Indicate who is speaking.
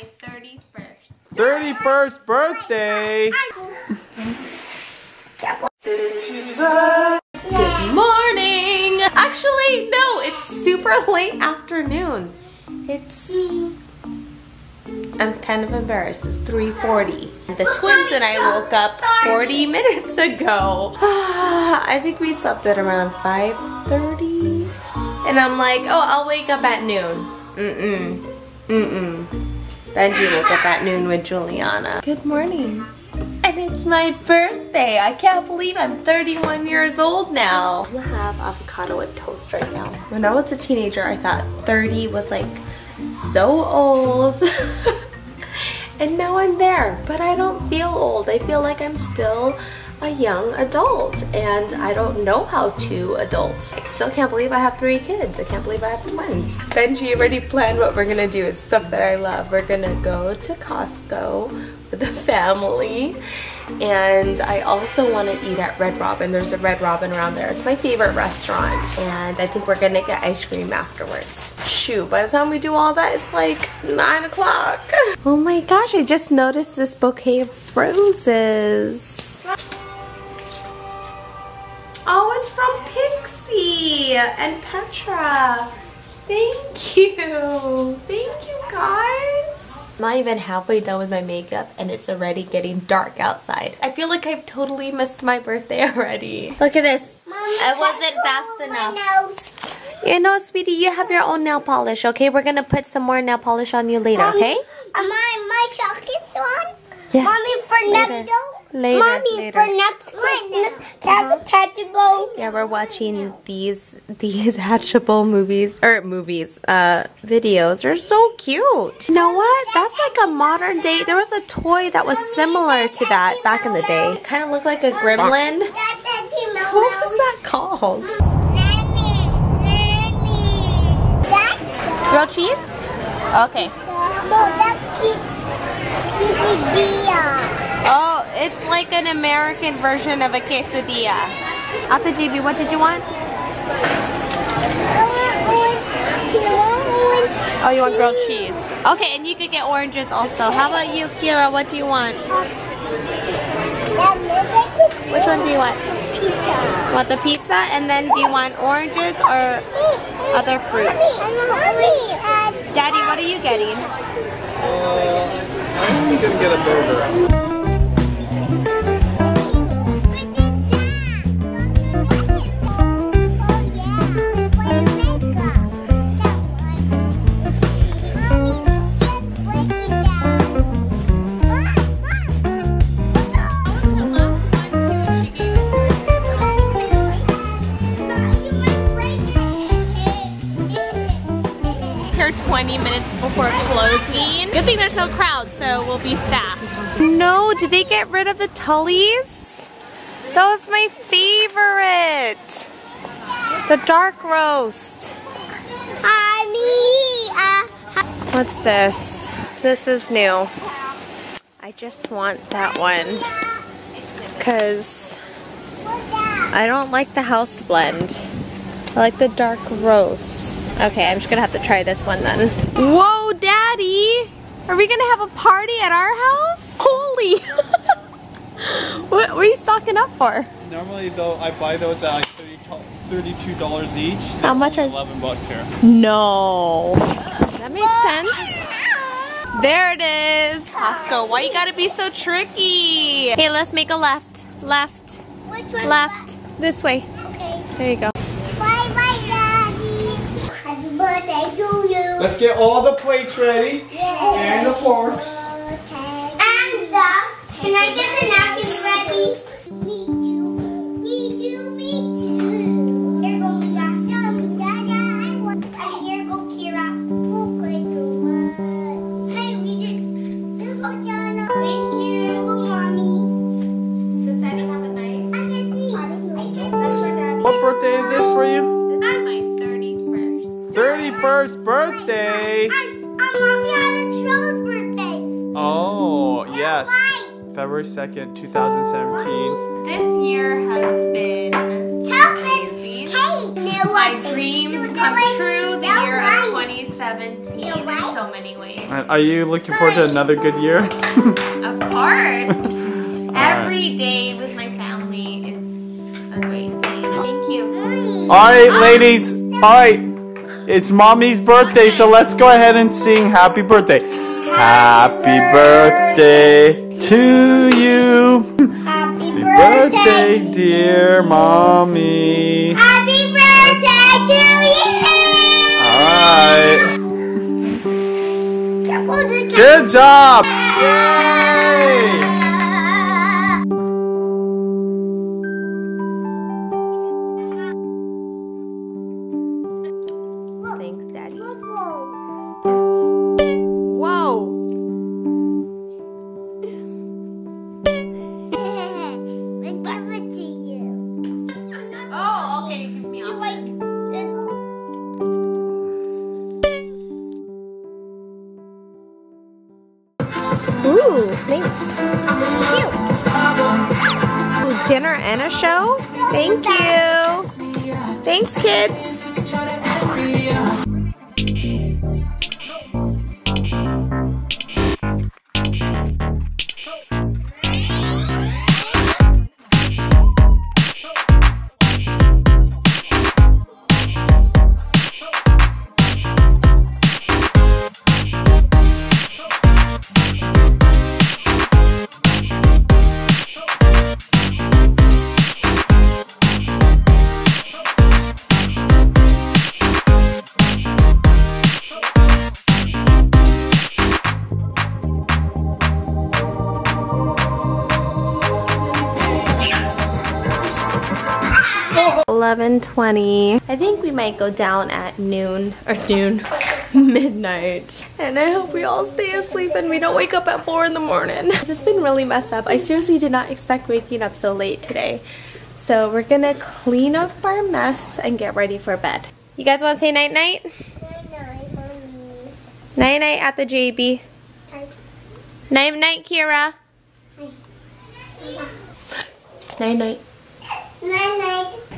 Speaker 1: my 31st.
Speaker 2: 31st birthday.
Speaker 3: Good morning! Actually, no, it's super late afternoon. It's I'm kind of embarrassed. It's 3.40. The twins and I woke up 40 minutes ago. I think we slept at around 5.30. And I'm like, oh, I'll wake up at noon. Mm-mm. Mm-mm. Benji woke up at noon with Julianna. Good morning. And it's my birthday. I can't believe I'm 31 years old now. I have avocado with toast right now. When I was a teenager, I thought 30 was like so old. and now I'm there, but I don't feel old. I feel like I'm still a young adult and I don't know how to adult. I still can't believe I have three kids. I can't believe I have twins. Benji already planned what we're gonna do. It's stuff that I love. We're gonna go to Costco with the family and I also want to eat at Red Robin. There's a Red Robin around there. It's my favorite restaurant and I think we're gonna get ice cream afterwards. Shoot, by the time we do all that, it's like 9 o'clock. Oh my gosh, I just noticed this bouquet of roses. Pixi and Petra. Thank you. Thank you, guys. I'm not even halfway done with my makeup and it's already getting dark outside. I feel like I've totally missed my birthday already. Look at this. I wasn't fast enough. You know, sweetie, you have your own nail polish, okay? We're gonna put some more nail polish on you later, okay?
Speaker 4: Am I my chocolates on?
Speaker 3: Yes.
Speaker 4: Mommy, for
Speaker 3: Later.
Speaker 4: next
Speaker 3: Later,
Speaker 4: Mommy,
Speaker 3: later.
Speaker 4: for next Christmas, have a touchable.
Speaker 3: Yeah, we're watching these these hatchable movies or movies, uh, videos. They're so cute. You know what? That's like a modern day. There was a toy that was similar to that back in the day. Kind of looked like a gremlin. What was that called?
Speaker 4: That's
Speaker 3: Grilled cheese? Okay.
Speaker 4: no, that's quesadilla.
Speaker 3: Oh, it's like an American version of a quesadilla. Ate GB, what did you want?
Speaker 4: I want orange. Want orange?
Speaker 3: Oh, you want grilled cheese. Okay, and you could get oranges also. How about you, Keira? What do you want? Which one do you want?
Speaker 4: Pizza.
Speaker 3: Want the pizza? And then do you want oranges or other fruit? Daddy, what are you getting?
Speaker 2: Uh, I'm gonna get a burger.
Speaker 3: Before closing. Good thing there's no crowd, so we'll be fast. No, did they get rid of the Tully's? That was my favorite. The dark roast. Uh, What's this? This is new. I just want that one. Because I don't like the house blend. I like the dark roast. Okay, I'm just gonna have to try this one then. Whoa, Daddy! Are we gonna have a party at our house? Holy! what, what are you stocking up for?
Speaker 2: Normally though, I buy those at like $32 each. They're
Speaker 3: How much are-
Speaker 2: 11 bucks here.
Speaker 3: No. That makes sense. There it is. Costco. Why you gotta be so tricky? Hey, let's make a left. Left.
Speaker 4: Which one?
Speaker 3: Left. This way.
Speaker 4: Okay.
Speaker 3: There you go.
Speaker 2: Let's get all the plates ready and the forks.
Speaker 4: Okay. And the, can I get the napkins ready? Me too. Me too. Me too. Here go Miya. Dada. I want. And here go Keira. Oh, hey, we did. Here go Jana. Thank you. Here go Mommy.
Speaker 3: Does Daddy have a knife?
Speaker 4: I can see. I can see.
Speaker 2: What birthday is this for you?
Speaker 1: This is my 31st.
Speaker 2: 31st birthday.
Speaker 4: I'm, I'm Mommy had a troller's birthday.
Speaker 2: Oh, yes.
Speaker 4: Why?
Speaker 2: February 2nd, 2017.
Speaker 1: This year has been
Speaker 4: Chocolate
Speaker 1: amazing.
Speaker 4: cake.
Speaker 3: my dreams
Speaker 4: You
Speaker 3: come
Speaker 4: know
Speaker 3: true the
Speaker 4: what?
Speaker 3: year of 2017
Speaker 4: You
Speaker 3: in so many ways.
Speaker 2: Are you looking forward to another good year?
Speaker 3: Of course. Every day with my family is a great day. Thank you.
Speaker 2: All right, ladies. All right. It's mommy's birthday, so let's go ahead and sing happy birthday. Happy birthday to you.
Speaker 4: Happy
Speaker 2: birthday, dear mommy.
Speaker 4: Happy birthday to you.
Speaker 2: All right. Good job.
Speaker 3: Show? Thank you. Thanks, kids. Eleven twenty. I think we might go down at noon or noon, midnight. And I hope we all stay asleep and we don't wake up at four in the morning. This has been really messed up. I seriously did not expect waking up so late today. So we're gonna clean up our mess and get ready for bed. You guys want to say night night?
Speaker 4: Night night, mommy.
Speaker 3: Night night at the JB. Night night, Keira. Night night.
Speaker 4: Night night.